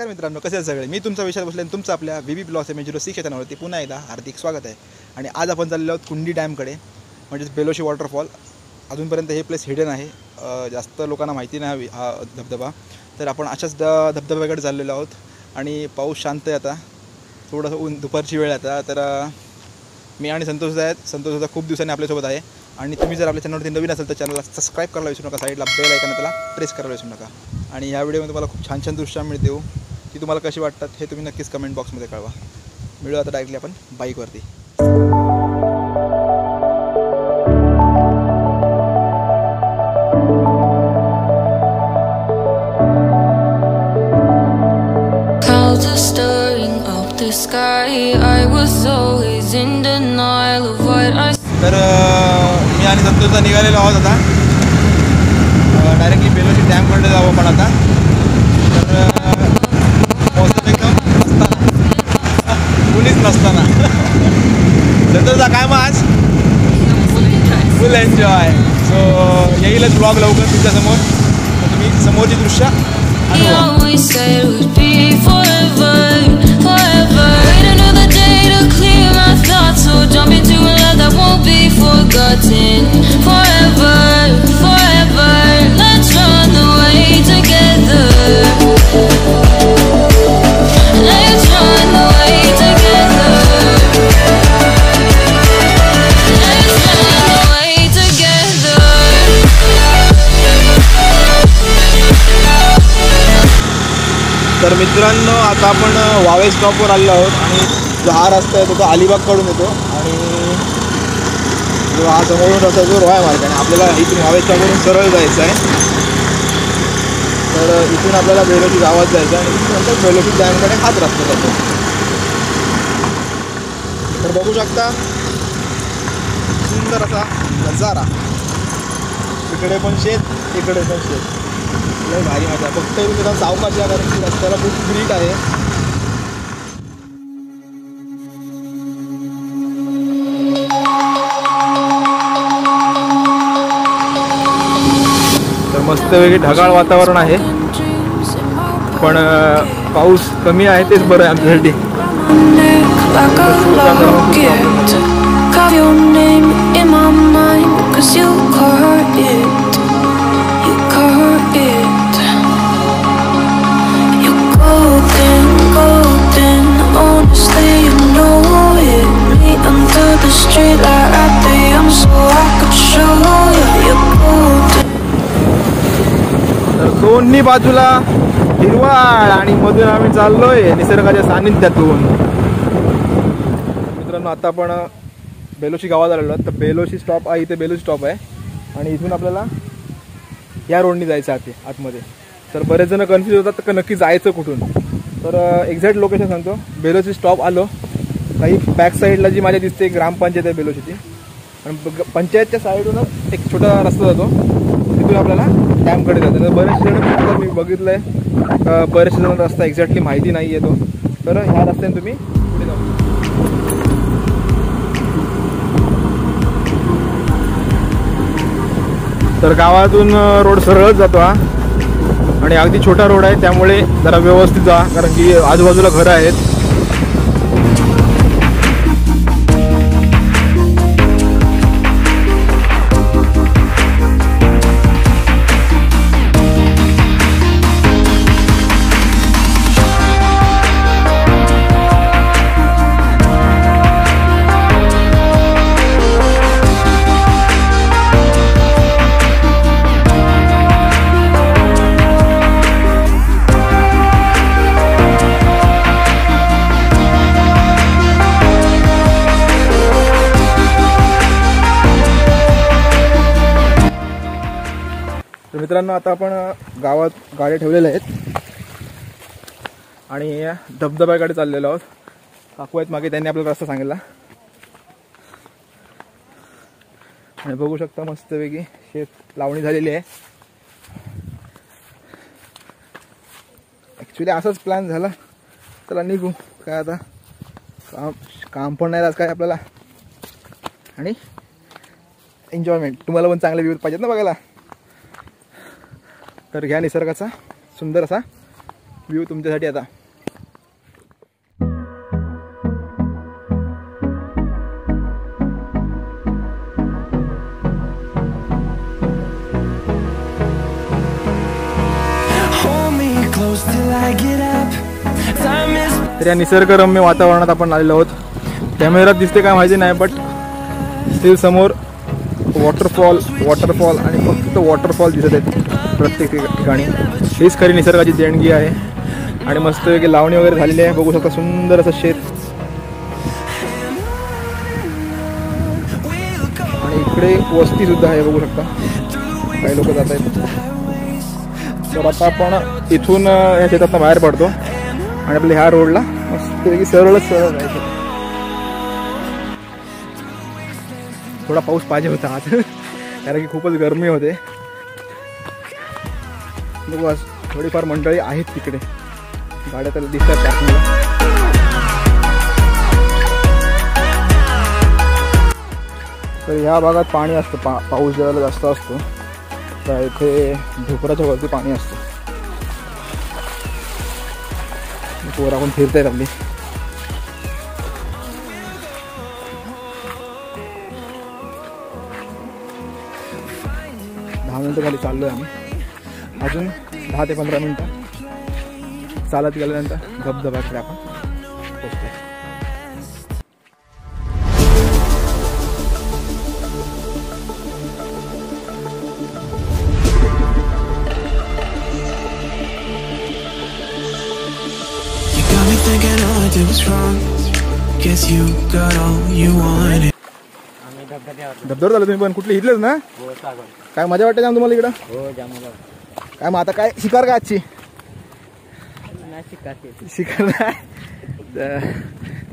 नमस्कार मित्रांनो कसे सगळे? मी तुमचा विचार बसले आणि तुमचं आपल्या व्ही बी ब्लॉस एम झिरो सिक्स चॅनलवरती पुन्हा एकदा हार्दिक स्वागत आहे. आणि आज आपण चाललेलो आहोत कुंडी डॅमकडे म्हणजेच बेलोशी वॉटरफॉल अजूनपर्यंत हे प्लेस हिडन आहे. जास्त लोकांना माहिती नाही हा हा धबधबा. तर आपण अशाच द धबधब्याकडे चाललेलो आहोत. आणि पाऊस शांत आहे आता. थोडंसं ऊन दुपारची वेळ आता. तर मी आणि संतोष आहेत. संतोष खूप दिवसांनी आपल्यासोबत आहे. आणि तुम्ही जर आपल्या चॅनलवरती नवीन असेल तर चॅनलला सबस्क्राईब करायला विसरू नका. साईडला बेल ऐकायला त्याला प्रेस करायला विसरू नका. आणि या व्हिडिओमध्ये तुम्हाला खूप छान छान दृश्य मिळते ती तुम्हाला कशी वाटतात हे तुम्ही नक्कीच कमेंट बॉक्समध्ये कळवा. मिळू आता डायरेक्टली आपण बाईकवरती तर मी आणि संतोषचा निघालेलो आहोत आता. डायरेक्टली बेलोशी डॅमकडे जाऊ आपण आता. नसताना संतोषचा काय मग आज? फुल एन्जॉय सो येईलच ब्लॉग लवकर तुमच्यासमोर. तर तुम्ही समोरची दृश्य We मित्रांनो आता आपण वावे स्टॉपवर आलेलो आहोत आणि जो हा रस्ता आहे तो तो अलिबागकडून येतो आणि जो हा समोरून रस्ता जो रोया मार्ग आणि आपल्याला इथून वावे स्टॉपवरून सरळ जायचं आहे. तर इथून आपल्याला बेलोशी गावात जायचं आहे आणि इथून नंतर बेलोशी डॅमकडे हाच रस्ता जातो. तर बघू शकता सुंदर असा नजारा. इकडे पण शेत इकडे पण शेत. लय भारी मजा फक्त इथून जरा सावकाश या कारण की रस्त्याला खूप ग्रीट आहे. तर मस्तपैकी ढगाळ वातावरण आहे. पण पाऊस कमी आहे तेच बरं आहे आमच्यासाठी. दोन्ही बाजूला हिरवाळ आणि मधून आम्ही चाललोय निसर्गाच्या सानिध्यातून मित्रांनो आता आपण बेलोशी गावात आलेलो तर बेलोशी स्टॉप आहे इथे बेलोशी स्टॉप आहे. आणि इथून आपल्याला या रोडनी जायचं आहे आतमध्ये. तर बरेच जण कन्फ्यूज होतात तर नक्की जायचं कुठून. तर एक्झॅक्ट लोकेशन सांगतो. बेलोशी स्टॉप आलो. काही बॅक साईडला जी माझ्या दिसते ग्रामपंचायत आहे बेलोशीची. आणि पंचायतच्या साईडूनच एक छोटा रस्ता जातो. तिथून आपल्याला. डॅमकडे जातो तर बरेचसे जण मी बघितलंय. अं, बरेचसे जण रस्ता एक्झॅक्टली माहिती नाही आहे तो. तर ह्या रस्त्याने तुम्ही पुढे जाऊ. तर गावातून रोड सरळच जातो हा. आणि अगदी छोटा रोड आहे. त्यामुळे जरा व्यवस्थित जा. कारण की आजूबाजूला घरं आहेत. तर मित्रांनो आता आपण गावात गाड्या ठेवलेल्या आहेत. आणि या धबधब्याकडे चाललेलो आहोत. काकू आहेत मागे त्यांनी आपल्याला रस्ता सांगितला. आणि बघू शकता मस्तपैकी शेत लावणी झालेली आहे. ॲक्च्युली असाच प्लॅन झाला. चला निघू. काय आता? काम काम पण नाही आज काय आपल्याला. आणि एन्जॉयमेंट तुम्हाला पण चांगले व्ह्यूज पाहिजेत ना बघायला. तर घ्या निसर्गाचा सुंदर असा व्ह्यू तुमच्यासाठी आता. तर या निसर्गरम्य वातावरणात आपण आलेलो आहोत. कॅमेऱ्यात दिसते काय माहिती नाही बट स्टील समोर वॉटरफॉल वॉटरफॉल आणि फक्त वॉटरफॉल दिसत आहेत. प्रत्येक ठिकाणी. हीच खरी निसर्गाची देणगी आहे. आणि मस्तपैकी लावणी वगैरे झालेली आहे. बघू शकता सुंदर असं शेत. आणि इकडे वस्ती सुद्धा आहे बघू शकता. काही लोक जात आहेत. तर आता आपण इथून या शेतातनं बाहेर पडतो. आणि आपल्या ह्या रोडला मस्तपैकी सरळच सरळ जायचं. थोडा पाऊस पाहिजे होता आज. कारण की खूपच गरमी होते. बघू आज थोडीफार मंडळी आहेत तिकडे. गाड्या त्याला दिसतात पार्किंगला तर ह्या भागात पाणी असतं पा पाऊस ज्याला जास्त असतो तर इथे ढोपराच्या वरती पाणी असतं. पोरं आपण फिरतायत आपली. दहा मिनटं खाली चाललो आहे आम्ही. अजून दहा ते पंधरा मिनटं. चालत गेल्यानंतर धबधब्याकडे आपण पोचतो. धबधबर झालं तुम्ही पण. कुठले? इथलेच ना? काय मजा वाटते जाम तुम्हाला इकडं? काय मग आता काय शिकार का आजची? शिकार नाही?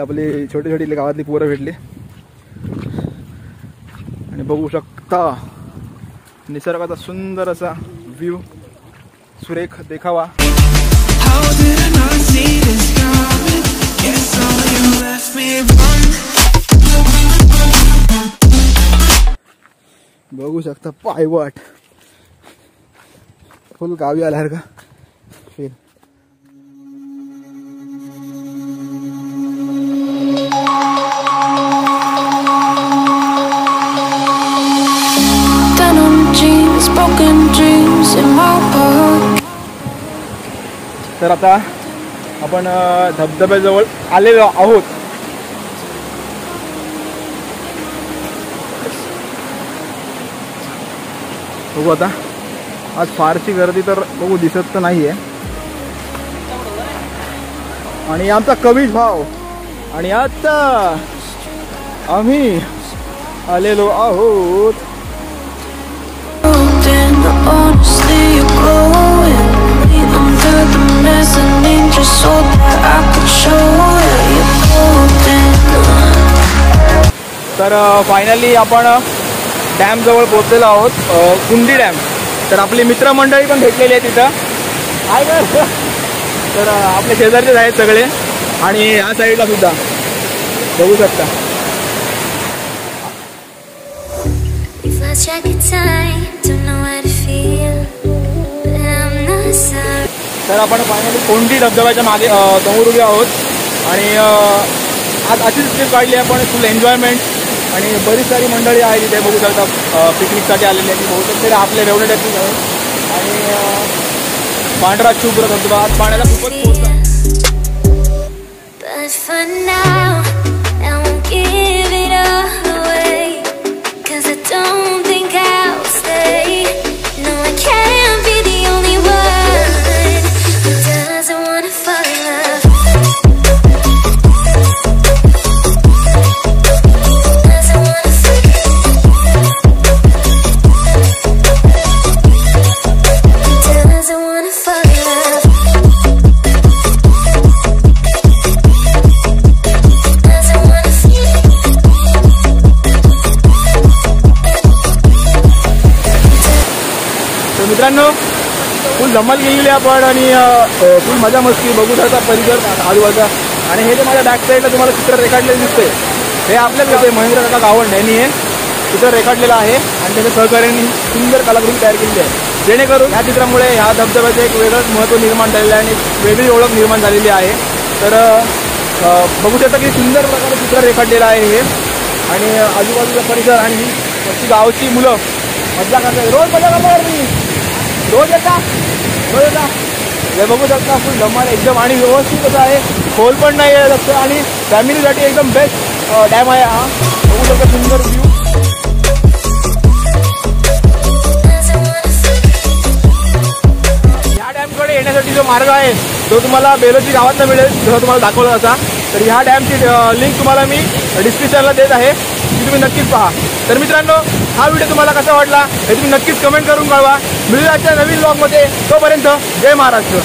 आपली छोटी छोटी गावातली पोरं भेटली. आणि बघू शकता निसर्गाचा सुंदर असा व्ह्यू सुरेख देखावा. How did I फुल गावी आल्यावर का फील pocket. तर आता आपण धबधब्याजवळ आलेलो आहोत. बघू आता. आज फारशी गर्दी तर बघू दिसत तर नाही आहे आणि आमचा कवीच भाव आणि आता आम्ही आलेलो आहोत. तर फायनली आपण डॅम जवळ पोहोचलेलो आहोत. कुंडी डॅम तर आपली मित्रमंडळी पण भेटलेली आहे तिथं. आहे का तर आपले शेजारचेच आहेत सगळे. आणि या साईडला सुद्धा. बघू शकता. तर आपण फायनली कोंडी धबधब्याच्या मागे समोर उभे आहोत. आणि आज अशीच ट्रिप काढली आहे आपण. फुल एन्जॉयमेंट आणि बरीच सारी मंडळी आहे तिथे बघू शकता पिकनिकसाठी आलेली आहे बहुतेक तरी आपले रेवणे टाईपच आहे आणि पांढरा शुभ्र धबधबा आज पाण्याला खूपच पोहोचला. मित्रांनो फुल धमाल गेलेली आपण आणि फुल मजा मस्ती. बघू शकता परिसर आजूबाजूचा. आणि हे जे माझ्या बॅक साईडला तुम्हाला चित्र रेखाटलेलं दिसतंय हे आपल्याच आहे महेंद्र काका गावंड यांनी हे चित्र रेखाटलेलं आहे. आणि त्याच्या सहकार्याने सुंदर कलाकृती तयार केलेली आहे. जेणेकरून या चित्रामुळे ह्या धबधब्याचं एक वेगळंच महत्त्व निर्माण झालेलं आहे आणि एक वेगळी ओळख निर्माण झालेली आहे. तर बघू शकता की सुंदर प्रकारे चित्र रेखाटलेलं आहे हे. आणि आजूबाजूचा परिसर आणि गावची मुलं मजा करतात रोज मजा करणार तुम्ही रोज येता. रोज येता. हे बघू शकता फुल धमाल एकदम आणि व्यवस्थित असं आहे. खोल पण नाही आहे लक्ष आणि फॅमिलीसाठी एकदम बेस्ट डॅम आहे हा. बघू शकता सुंदर व्ह्यू ह्या डॅमकडे येण्यासाठी जो मार्ग आहे तो तुम्हाला बेलोची गावात मिळेल. जसं तुम्हाला दाखवला असा. तर ह्या डॅमची लिंक तुम्हाला मी डिस्क्रिप्शनला देत आहे. ती तुम्ही नक्कीच पहा. तर मित्रांनो हा व्हिडिओ तुम्हाला कसा वाटला हे तुम्ही नक्कीच कमेंट करून कळवा. मिळूयाच्या नवीन ब्लॉगमध्ये तोपर्यंत जय महाराष्ट्र.